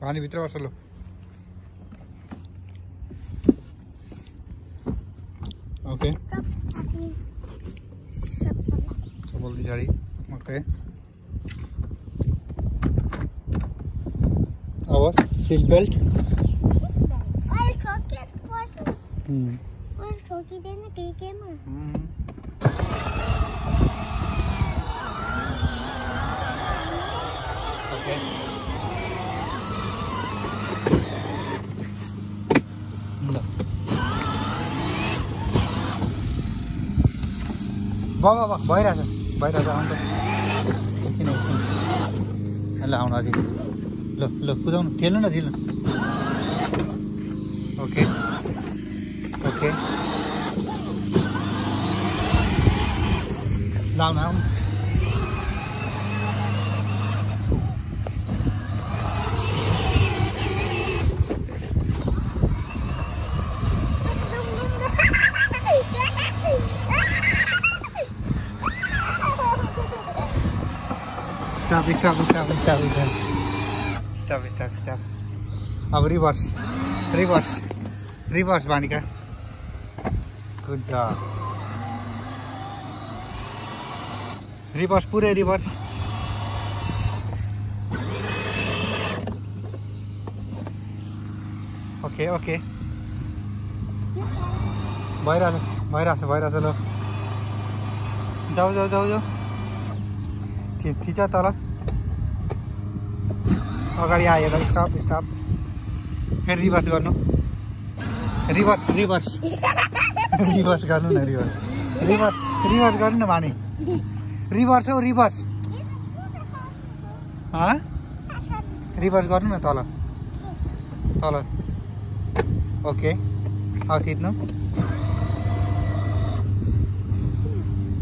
पानीभित्र बस्छ लो ओके चप्पल पछाडि ओके अब सिट बेल्ट उम्, ठोकिँदैन केही केमा उम्, ओके वा भइरहेछ भइरहेछ आउनु त एकछिन एकछिन ल आउनु अझै ल ल कुदाउनु। ठेल्नु न ठेल्नु ओके। ओके। ल आउनु आउनु। Stop, stop. अब रिभर्स रिभर्स रिभर्स बानिका गुड जब रिभर्स पुरै रिभर्स ओके ओके भइरहेछ भइरहेछ भइरहेछ ल जाऊ जाऊ जाऊ जाऊ थि थिच तल अगाडि त स्टप स्टप फेरि रिभर्स गर्नु। रिभर्स रिभर्स रिभर्स गर्नु न रिभर्स रिभर्स रिभर्स गर्नु न भानी। रिभर्स हौ रिभर्स रिभर्स गर्नु न तल। तल। ओके अब थिच्नु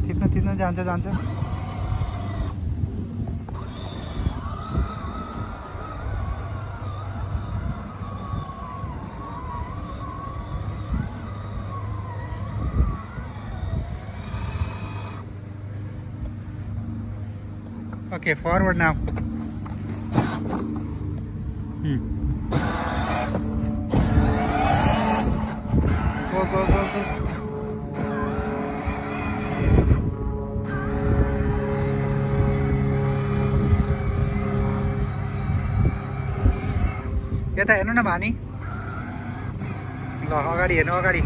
थिच्नु थिच्नु जान्छ जान्छ। Okay, forward now. Hmm. Go, go, go, go. यता हेर्नु न भानी ल अगाडि हेर्नु अगाडि